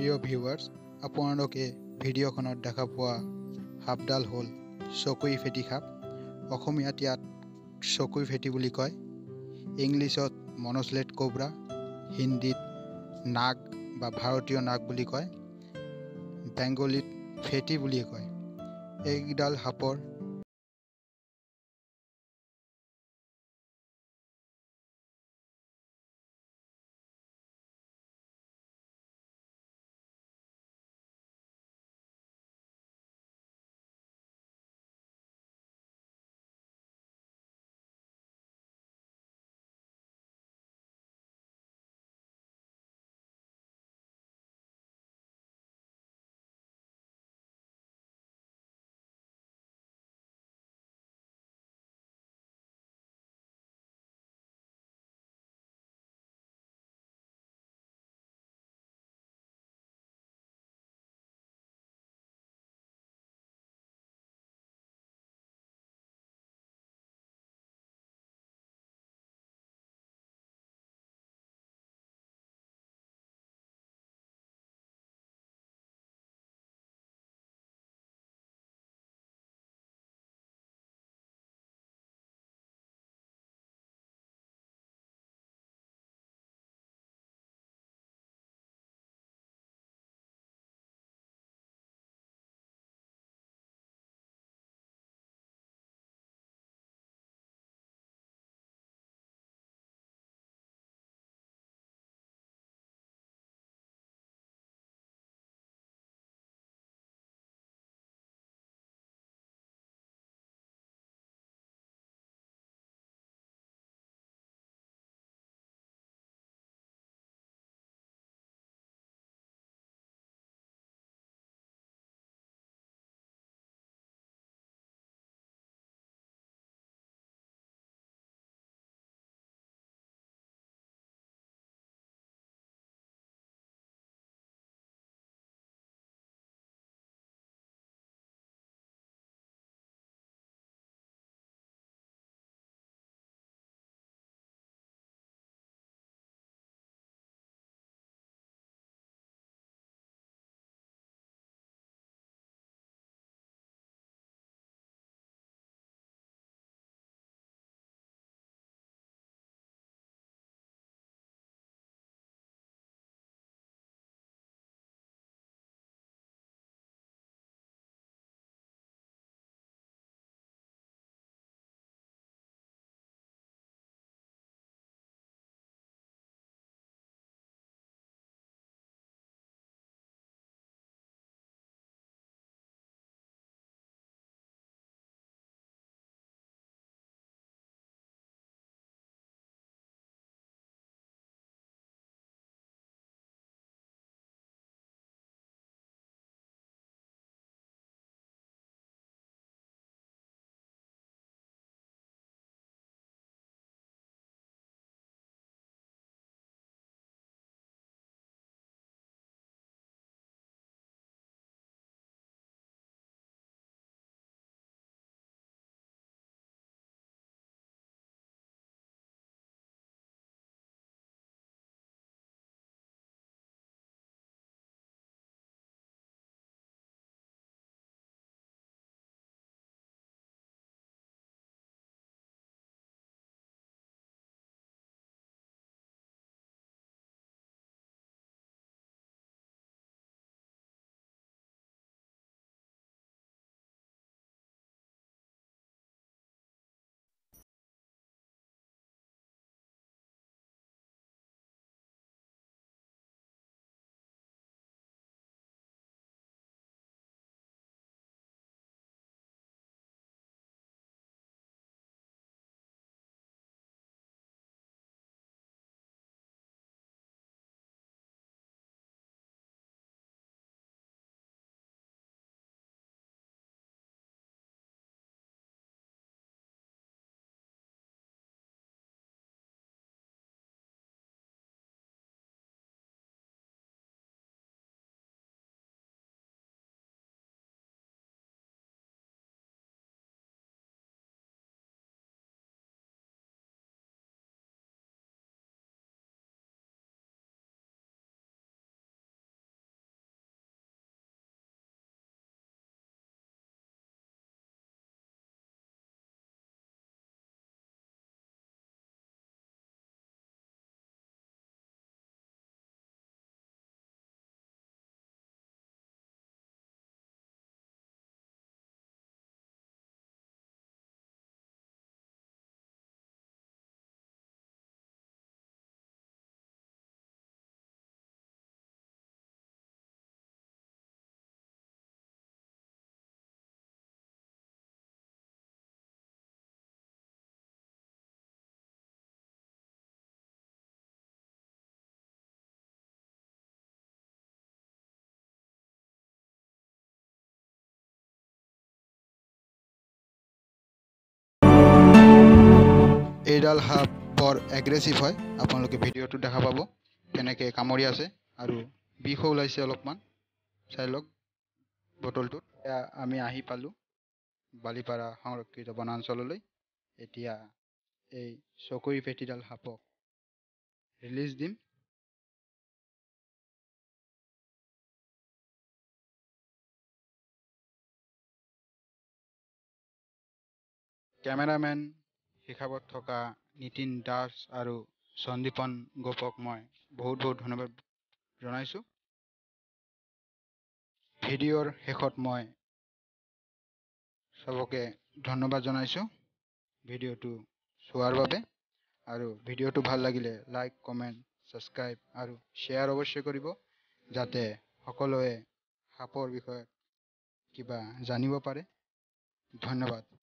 প্ৰিয় ভিউৱাৰ্ছ আপোনালোকে ভিডিঅ'খনত দেখা পোৱা সাপডাল হ'ল চকুই ফেটি সাপ। অসমীয়াত ইয়াত চকুই ফেটি বুলি কয়। ইংলিছত মনচলেট কোব্ৰা হিন্দীত নাগ বা ভাৰতীয় নাগ বুলি কয়। বেংগলীত ফেটি বুলিয়ে কয়। এইকেইডাল সাপৰ এইডাল সাপ বৰ এগ্ৰেছিভ হয় আপোনালোকে ভিডিঅ'টো দেখা পাব কেনেকৈ কামুৰি আছে আৰু বিষো ওলাইছে অলপমান। চাই লওক বটলটোত। এয়া আমি আহি পালোঁ বালিপাৰা সংৰক্ষিত বনাঞ্চললৈ। এতিয়া এই চকুৰি ফেটিডাল সাপক ৰিলিজ দিম। কেমেৰামেন হিচাপত থকা নীতিন দাস আৰু সন্দীপন গোপক মই বহুত বহুত ধন্যবাদ জনাইছোঁ। ভিডিঅ'ৰ শেষত মই চবকে ধন্যবাদ জনাইছোঁ ভিডিঅ'টো চোৱাৰ বাবে। আৰু ভিডিঅ'টো ভাল লাগিলে লাইক কমেণ্ট ছাবস্ক্ৰাইব আৰু শ্বেয়াৰ অৱশ্যই কৰিব যাতে সকলোৱে সাপৰ বিষয়ে কিবা জানিব পাৰে। ধন্যবাদ।